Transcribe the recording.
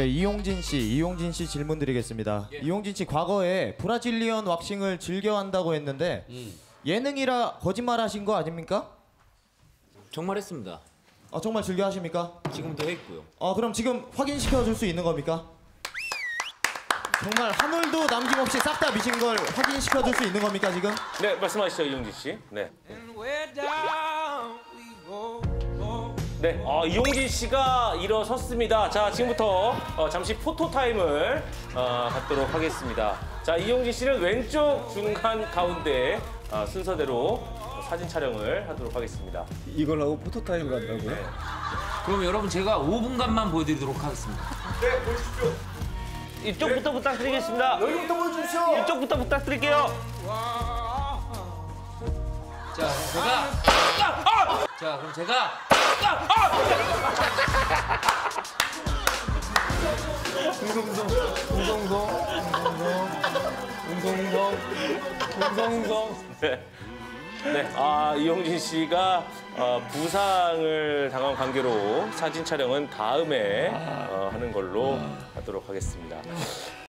네, 이용진 씨, 이용진 씨 질문 드리겠습니다. 이용진 씨 과거에 브라질리언 왁싱을 즐겨 한다고 했는데 예능이라 거짓말 하신 거 아닙니까? 정말 했습니다. 아, 정말 즐겨 하십니까? 지금도 했고요. 아, 그럼 지금 확인시켜 줄 수 있는 겁니까? 정말 한 올도 남김없이 싹 다 미신 걸 확인시켜 줄 수 있는 겁니까, 지금? 네, 말씀하시죠, 이용진 씨. 네. 네, 어, 이용진 씨가 일어섰습니다. 자, 지금부터 어, 잠시 포토 타임을 어, 갖도록 하겠습니다. 자, 이용진 씨는 왼쪽 중간 가운데 어, 순서대로 사진 촬영을 하도록 하겠습니다. 이걸 하고 포토타임 간다고요? 그럼 여러분 제가 5분간만 보여드리도록 하겠습니다. 이쪽부터 부탁드리겠습니다. 여기부터 보여주십시오. 이쪽부터 부탁드릴게요. 자, 그럼 제가 자, 그럼 제가 네. 네, 아 이용진 씨가 어, 부상을 당한 관계로 사진 촬영은 다음에 어, 하는 걸로 하도록 하겠습니다.